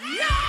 Yeah!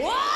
Whoa!